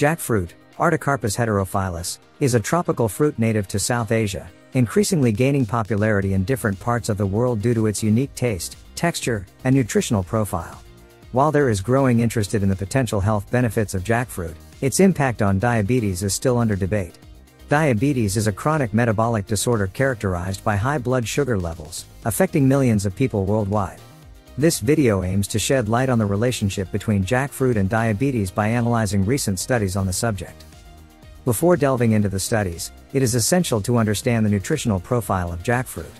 Jackfruit, Artocarpus heterophyllus, is a tropical fruit native to South Asia, increasingly gaining popularity in different parts of the world due to its unique taste, texture, and nutritional profile. While there is growing interest in the potential health benefits of jackfruit, its impact on diabetes is still under debate. Diabetes is a chronic metabolic disorder characterized by high blood sugar levels, affecting millions of people worldwide. This video aims to shed light on the relationship between jackfruit and diabetes by analyzing recent studies on the subject. Before delving into the studies, it is essential to understand the nutritional profile of jackfruit.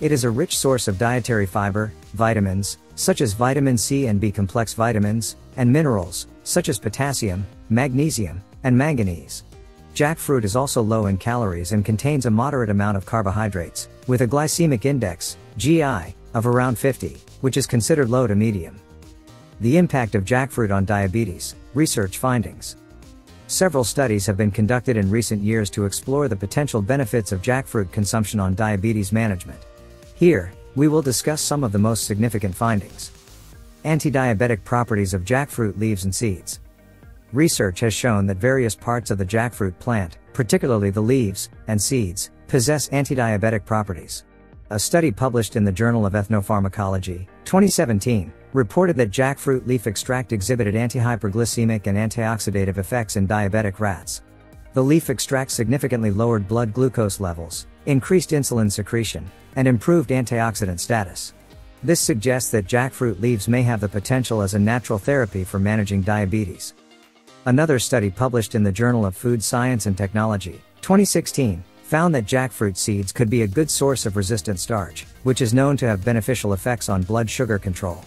It is a rich source of dietary fiber, vitamins, such as vitamin C and B complex vitamins, and minerals, such as potassium, magnesium, and manganese. Jackfruit is also low in calories and contains a moderate amount of carbohydrates, with a glycemic index, GI, of around 50, which is considered low to medium. The impact of jackfruit on diabetes, research findings. Several studies have been conducted in recent years to explore the potential benefits of jackfruit consumption on diabetes management. Here, we will discuss some of the most significant findings. Anti-diabetic properties of jackfruit leaves and seeds. Research has shown that various parts of the jackfruit plant, particularly the leaves and seeds, possess anti-diabetic properties. A study published in the Journal of Ethnopharmacology, 2017, reported that jackfruit leaf extract exhibited anti-hyperglycemic and antioxidative effects in diabetic rats. The leaf extract significantly lowered blood glucose levels, increased insulin secretion, and improved antioxidant status. This suggests that jackfruit leaves may have the potential as a natural therapy for managing diabetes. Another study published in the Journal of Food Science and Technology, 2016, found that jackfruit seeds could be a good source of resistant starch, which is known to have beneficial effects on blood sugar control.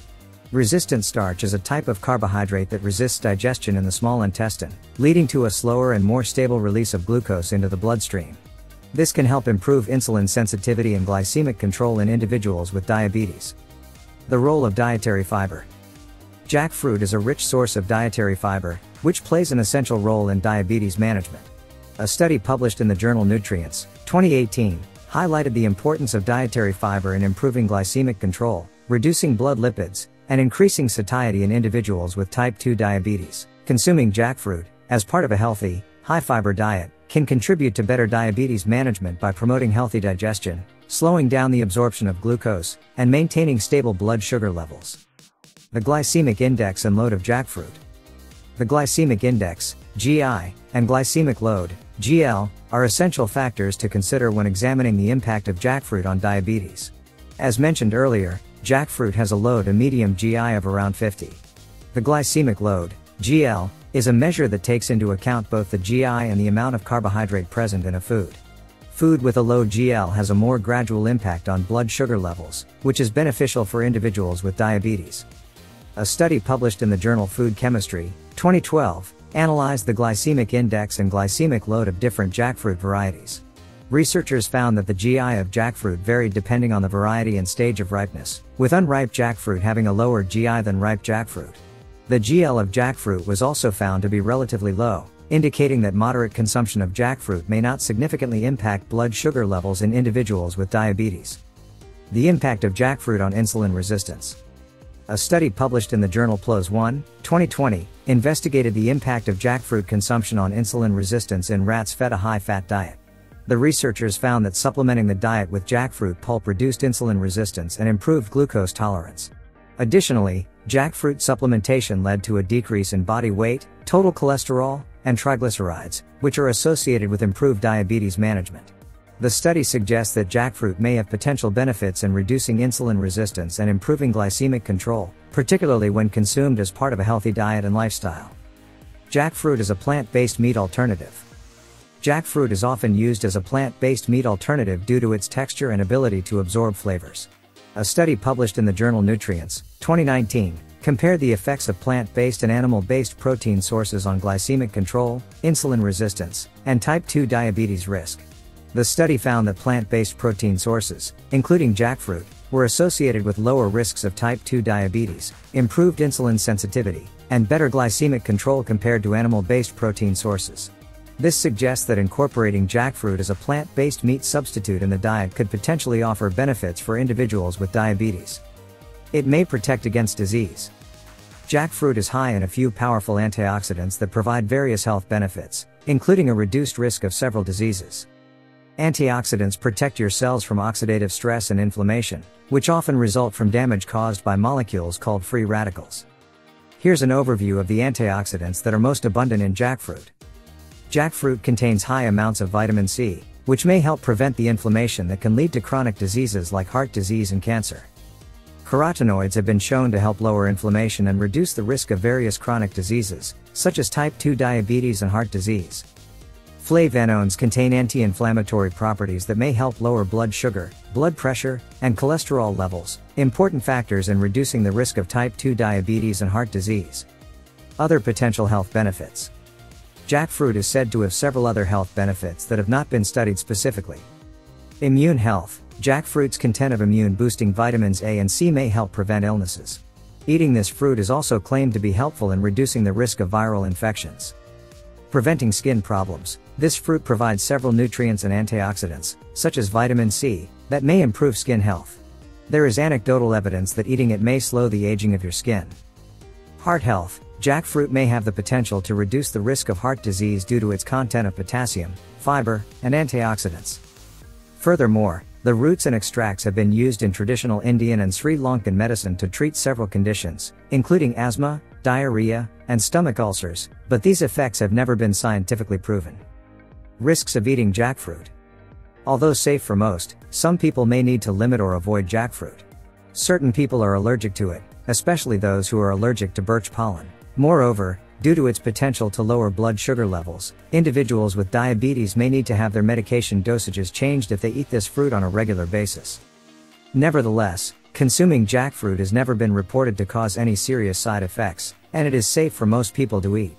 Resistant starch is a type of carbohydrate that resists digestion in the small intestine, leading to a slower and more stable release of glucose into the bloodstream. This can help improve insulin sensitivity and glycemic control in individuals with diabetes. The role of dietary fiber. Jackfruit is a rich source of dietary fiber, which plays an essential role in diabetes management. A study published in the journal Nutrients, 2018, highlighted the importance of dietary fiber in improving glycemic control, reducing blood lipids, and increasing satiety in individuals with type 2 diabetes. Consuming jackfruit, as part of a healthy, high fiber diet, can contribute to better diabetes management by promoting healthy digestion, slowing down the absorption of glucose, and maintaining stable blood sugar levels. The glycemic index and load of jackfruit. The glycemic index, GI, and glycemic load, GL, are essential factors to consider when examining the impact of jackfruit on diabetes. As mentioned earlier, jackfruit has a low to medium GI of around 50. The glycemic load, GL, is a measure that takes into account both the GI and the amount of carbohydrate present in a food. Food with a low GL has a more gradual impact on blood sugar levels, which is beneficial for individuals with diabetes. A study published in the journal Food Chemistry, 2012, analyzed the glycemic index and glycemic load of different jackfruit varieties. Researchers found that the GI of jackfruit varied depending on the variety and stage of ripeness, with unripe jackfruit having a lower GI than ripe jackfruit. The GL of jackfruit was also found to be relatively low, indicating that moderate consumption of jackfruit may not significantly impact blood sugar levels in individuals with diabetes. The impact of jackfruit on insulin resistance. A study published in the journal PLOS One, 2020, investigated the impact of jackfruit consumption on insulin resistance in rats fed a high-fat diet. The researchers found that supplementing the diet with jackfruit pulp reduced insulin resistance and improved glucose tolerance. Additionally, jackfruit supplementation led to a decrease in body weight, total cholesterol, and triglycerides, which are associated with improved diabetes management. The study suggests that jackfruit may have potential benefits in reducing insulin resistance and improving glycemic control, particularly when consumed as part of a healthy diet and lifestyle. Jackfruit is a plant-based meat alternative. Jackfruit is often used as a plant-based meat alternative due to its texture and ability to absorb flavors. A study published in the journal Nutrients, 2019, compared the effects of plant-based and animal-based protein sources on glycemic control, insulin resistance, and type 2 diabetes risk. The study found that plant-based protein sources, including jackfruit, were associated with lower risks of type 2 diabetes, improved insulin sensitivity, and better glycemic control compared to animal-based protein sources. This suggests that incorporating jackfruit as a plant-based meat substitute in the diet could potentially offer benefits for individuals with diabetes. It may protect against disease. Jackfruit is high in a few powerful antioxidants that provide various health benefits, including a reduced risk of several diseases. Antioxidants protect your cells from oxidative stress and inflammation, which often result from damage caused by molecules called free radicals. Here's an overview of the antioxidants that are most abundant in jackfruit. Jackfruit contains high amounts of vitamin C, which may help prevent the inflammation that can lead to chronic diseases like heart disease and cancer. Carotenoids have been shown to help lower inflammation and reduce the risk of various chronic diseases, such as type 2 diabetes and heart disease. Flavanones contain anti-inflammatory properties that may help lower blood sugar, blood pressure, and cholesterol levels, important factors in reducing the risk of type 2 diabetes and heart disease. Other potential health benefits. Jackfruit is said to have several other health benefits that have not been studied specifically. Immune health. Jackfruit's content of immune boosting vitamins A and C may help prevent illnesses. Eating this fruit is also claimed to be helpful in reducing the risk of viral infections. Preventing skin problems. This fruit provides several nutrients and antioxidants, such as vitamin C, that may improve skin health. There is anecdotal evidence that eating it may slow the aging of your skin. Heart health. Jackfruit may have the potential to reduce the risk of heart disease due to its content of potassium, fiber, and antioxidants. Furthermore, the roots and extracts have been used in traditional Indian and Sri Lankan medicine to treat several conditions, including asthma, diarrhea, and stomach ulcers, but these effects have never been scientifically proven. Risks of eating jackfruit. Although safe for most, some people may need to limit or avoid jackfruit. Certain people are allergic to it, especially those who are allergic to birch pollen. Moreover, due to its potential to lower blood sugar levels, individuals with diabetes may need to have their medication dosages changed if they eat this fruit on a regular basis. Nevertheless, consuming jackfruit has never been reported to cause any serious side effects, and it is safe for most people to eat.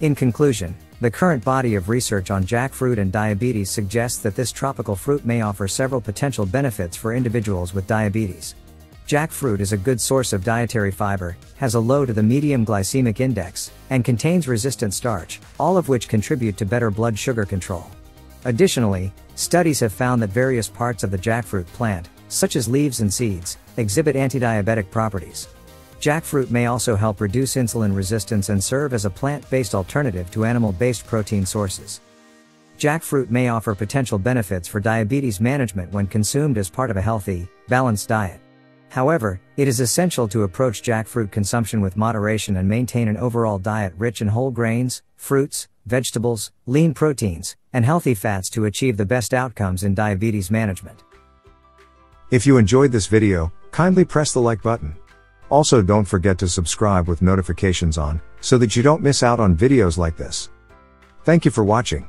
In conclusion, the current body of research on jackfruit and diabetes suggests that this tropical fruit may offer several potential benefits for individuals with diabetes. Jackfruit is a good source of dietary fiber, has a low to the medium glycemic index, and contains resistant starch, all of which contribute to better blood sugar control. Additionally, studies have found that various parts of the jackfruit plant, such as leaves and seeds, exhibit antidiabetic properties. Jackfruit may also help reduce insulin resistance and serve as a plant-based alternative to animal-based protein sources. Jackfruit may offer potential benefits for diabetes management when consumed as part of a healthy, balanced diet. However, it is essential to approach jackfruit consumption with moderation and maintain an overall diet rich in whole grains, fruits, vegetables, lean proteins, and healthy fats to achieve the best outcomes in diabetes management. If you enjoyed this video, kindly press the like button. Also don't forget to subscribe with notifications on, so that you don't miss out on videos like this. Thank you for watching.